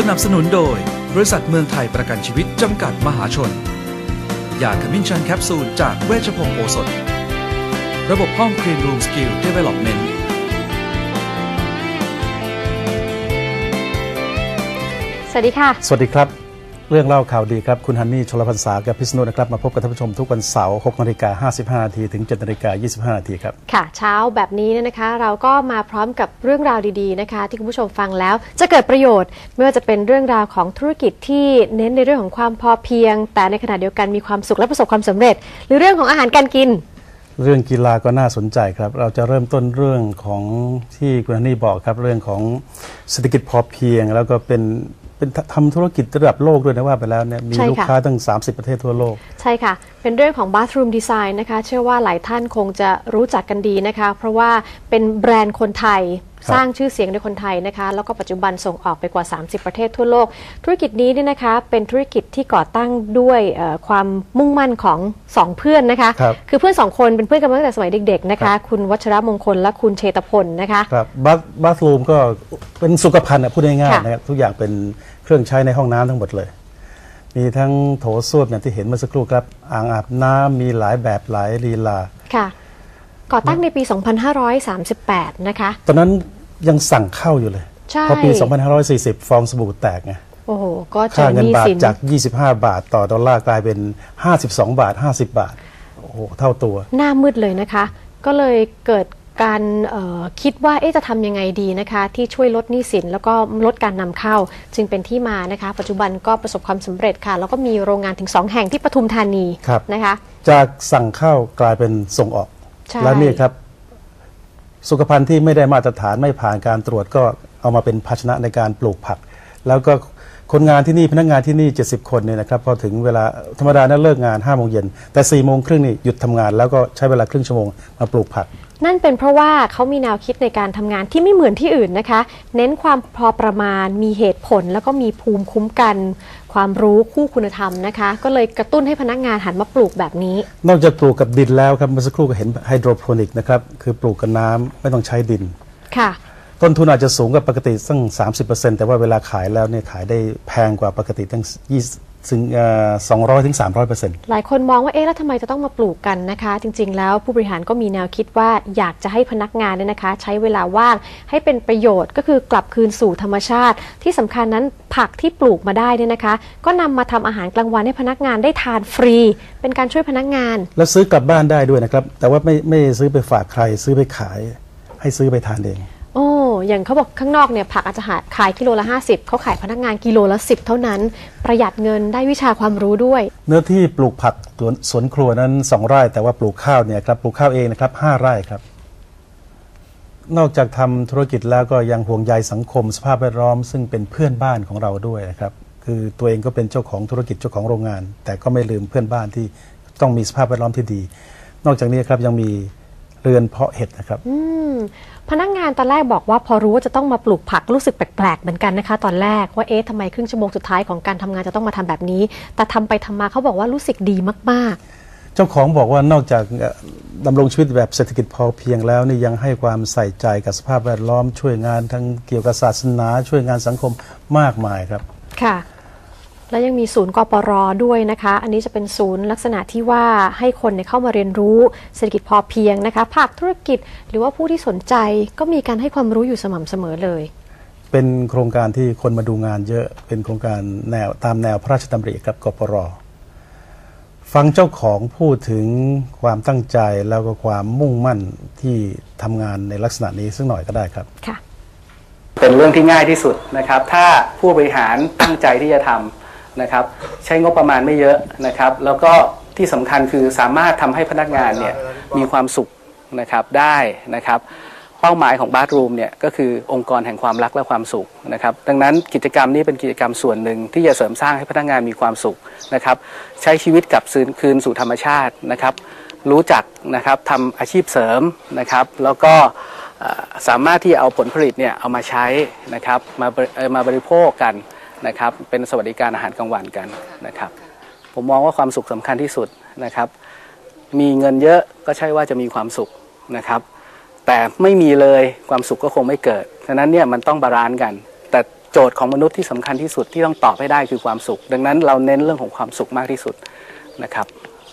สนับสนุนโดย บริษัทเมืองไทยประกันชีวิตจำกัดมหาชน ยาขมิ้นชันแคปซูลจากเวชพงศ์โอสถ ระบบห้อง Clean Room Skill Development สวัสดีค่ะ สวัสดีครับ เรื่องเล่าข่าวดีครับ คุณฮันนี่ชลพันษากับพิษณุนะครับ มาพบกับท่านผู้ชมทุกวันเสาร์6นาฬิกา55นาทีถึง7นาฬิกา25นาทีครับ ค่ะ เช้าแบบนี้เนี่ยนะคะ เราก็มาพร้อมกับเรื่องราวดีๆนะคะ ที่คุณผู้ชมฟังแล้วจะเกิดประโยชน์ ไม่ว่าจะเป็นเรื่องราวของธุรกิจที่เน้นในเรื่องของความพอเพียง แต่ในขณะเดียวกันมีความสุขและประสบความสำเร็จ หรือเรื่องของอาหารการกินเรื่องกีฬาก็น่าสนใจครับ เราจะเริ่มต้นเรื่องของที่คุณฮันนี่บอกครับ เรื่องของเศรษฐกิจพอเพียง แล้วก็เป็น เป็นทำธุรกิจระดับโลกด้วยนะว่าไปแล้วเนี่ยมีใช่ค่ะ ลูกค้าตั้ง 30 ประเทศทั่วโลก ใช่ค่ะ เป็นเรื่องของ bathroom design นะคะ เชื่อว่าหลายท่านคงจะรู้จักกันดีนะคะ เพราะว่าเป็นแบรนด์คนไทยครับ สร้างชื่อเสียงโดยคนไทยนะคะ แล้วก็ปัจจุบันส่งออกไปกว่า 30 ประเทศทั่วโลก ธุรกิจนี้เนี่ยนะคะ เป็นธุรกิจที่ก่อตั้งด้วยเอ่อความมุ่งมั่นของสองเพื่อนนะคะครับคือเพื่อนสองคนเป็นเพื่อนกันมาตั้งแต่สมัยเด็กๆนะคะคุณวัชรมงคลและคุณเชตพลนะคะครับบัสบัสรูมก็เป็นสุขภัณฑ์อะพูดง่ายค่ะๆนะครับทุกอย่างเป็นเครื่องใช้ในห้องน้ำทั้งหมดเลย มีทั้งโถส้วมอย่างที่เห็นเมื่อสักครู่ครับอ่างอาบน้ำมีหลายแบบหลายลีลาค่ะก่อตั้งในปี 2538 นะคะ ตอนนั้น ยังสั่งเข้าอยู่เลย ใช่ พอปี 2540 ฟองสบู่แตกไงโอ้โห ก็เจค่าอหเงินนี้บาทสินจาก 25 บาทต่อดอลลาร์กลายเป็น 52 บาท 50 บาท โอ้โห เท่าตัว หน้ามืดเลยนะคะ ก็เลยเกิดการเอ่อคิดว่าเอ๊ะจะทำยังไงดีนะคะ ที่ช่วยลดหนี้สินแล้วก็ลดการนำเข้า จึงเป็นที่มานะคะ ปัจจุบันก็ประสบความสำเร็จค่ะ แล้วก็มีโรงงานถึง 2 แห่งที่ปทุมธานีครับนะคะ จากสั่งเข้ากลายเป็นส่งออกใช่แล้วนี่ครับ สุขภัณฑ์ที่ไม่ได้มาตรฐานไม่ผ่านการตรวจก็เอามาเป็นภาชนะในการปลูกผัก แล้วก็คนงานที่นี่พนักงานที่นี่ 70 คนเนี่ยนะครับพอถึงเวลาธรรมดานั้นเลิกงาน5โมงเย็นแต่4โมงครึ่งนี่หยุดทำงานแล้วก็ใช้เวลาครึ่งชั่วโมงมาปลูกผัก นั่นเป็นเพราะว่าเขามีแนวคิดในการทำงานที่ไม่เหมือนที่อื่นนะคะ เน้นความพอประมาณ มีเหตุผล แล้วก็มีภูมิคุ้มกัน ความรู้คู่คุณธรรมนะคะ ก็เลยกระตุ้นให้พนักงานหันมาปลูกแบบนี้ นอกจากปลูกกับดินแล้วครับเมื่อสักครู่ก็เห็นไฮโดรโปรนิกนะครับ คือปลูกกับน้ำไม่ต้องใช้ดิน ค่ะ ต้นทุนอาจจะสูงกว่าปกติตั้ง30%แต่ว่าเวลาขายแล้วเนี่ยขายได้แพงกว่าปกติตั้ง20ถึงเอ่อ200ถึง300%หลายคนมองว่า เอ๊ะ แล้วทำไมจะต้องมาปลูกกันนะคะ จริง ๆ แล้วผู้บริหารก็มีแนวคิดว่าอยากจะให้พนักงานเนี่ยนะคะ ใช้เวลาว่างให้เป็นประโยชน์ก็คือกลับคืนสู่ธรรมชาติ ที่สำคัญนั้นผักที่ปลูกมาได้เนี่ยนะคะ ก็นำมาทำอาหารกลางวันให้พนักงานได้ทานฟรี เป็นการช่วยพนักงาน แล้วซื้อกลับบ้านได้ด้วยนะครับ แต่ว่าไม่ไม่ซื้อไปฝากใครซื้อไปขาย ให้ซื้อไปทานเองโอ้ย่างเขาบอกข้างนอกเนี่ยผักอาจจะหาขายกิโลละ 50 เขาขายพนักงานกิโลละ 10 เท่านั้น ประหยัดเงินได้วิชาความรู้ด้วย เนื้อที่ปลูกผักสวนสวนครัวนั้น 2 ไร่แต่ว่าปลูกข้าวเนี่ยครับปลูกข้าวเองนะครับ5ไร่ครับ นอกจากทำธุรกิจแล้วก็ยังห่วงใยสังคมสภาพแวดล้อม ซึ่งเป็นเพื่อนบ้านของเราด้วยนะครับคือตัวเองก็เป็นเจ้าของธุรกิจเจ้าของโรงงาน แต่ก็ไม่ลืมเพื่อนบ้านที่ต้องมีสภาพแวดล้อมที่ดี นอกจากนี้ครับยังมี เรือนเพาะเห็ดนะครับ อืมพนักงานตอนแรกบอกว่าพอรู้ว่าจะต้องมาปลูกผักรู้สึกแปลกๆเหมือนกันนะคะ ตอนแรกว่าเอ๊ะทำไมครึ่งชั่วโมงสุดท้ายของการทำงานจะต้องมาทำแบบนี้ แต่ทำไปทำมาเขาบอกว่ารู้สึกดีมากเจ้าของบอกว่านอกจากเอ่อดำรงชีวิตแบบเศรษฐกิจพอเพียงแล้วนี่ยังให้ความใส่ใจกับสภาพแวดล้อมช่วยงานทั้งเกี่ยวกับศาสนา ช่วยงานสังคมมากมายครับๆค่ะ แล้วยังมีศูนย์กปรด้วยนะคะ อันนี้จะเป็นศูนย์ลักษณะที่ว่าให้คนเนี่ยเข้ามาเรียนรู้เศรษฐกิจพอเพียงนะคะ ภาคธุรกิจหรือว่าผู้ที่สนใจก็มีการให้ความรู้อยู่สม่ำเสมอเลย เป็นโครงการที่คนมาดูงานเยอะเป็นโครงการแนวตามแนวพระราชดำริครับกปรฟังเจ้าของพูดถึงความตั้งใจแล้วก็ความมุ่งมั่นที่ทำงานในลักษณะนี้สักหน่อยก็ได้ครับค่ะเป็นเรื่องที่ง่ายที่สุดนะครับ ถ้าผู้บริหารตั้งใจที่จะทำ นะครับ ใช้งบประมาณไม่เยอะนะครับ แล้วก็ที่สำคัญคือสามารถทำให้พนักงานเนี่ยมีความสุขนะครับได้นะครับ เป้าหมายของบาร์รูมเนี่ยก็คือองค์กรแห่งความรักและความสุขนะครับ ดังนั้นกิจกรรมนี้เป็นกิจกรรมส่วนหนึ่งที่จะเสริมสร้างให้พนักงานมีความสุขนะครับ ใช้ชีวิตกับคืนคืนสู่ธรรมชาตินะครับ รู้จักนะครับทำอาชีพเสริมนะครับ แล้วก็สามารถที่จะเอาผลผลิตเนี่ยเอามาใช้นะครับมามาบริโภคกัน นะครับเป็นสวัสดิการอาหารกลางวันกันนะครับผมมองว่าความสุขสำคัญที่สุดนะครับมีเงินเยอะก็ใช่ว่าจะมีความสุขนะครับ แต่ไม่มีเลยความสุขก็คงไม่เกิดฉะนั้นเนี่ยมันต้อง balance กัน แต่โจทย์ของมนุษย์ที่สำคัญที่สุดที่ต้องตอบให้ได้คือความสุข ดังนั้นเราเน้นเรื่องของความสุขมากที่สุดนะครับ